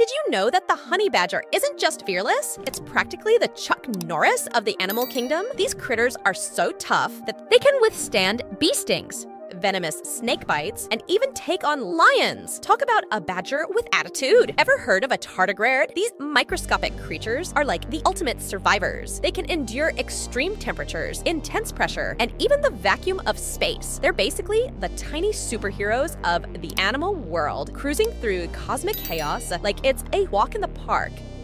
Did you know that the honey badger isn't just fearless? It's practically the Chuck Norris of the animal kingdom. These critters are so tough that they can withstand bee stings venomous snake bites, and even take on lions. Talk about a badger with attitude. Ever heard of a tardigrade? These microscopic creatures are like the ultimate survivors. They can endure extreme temperatures, intense pressure, and even the vacuum of space. They're basically the tiny superheroes of the animal world, cruising through cosmic chaos like it's a walk in the park.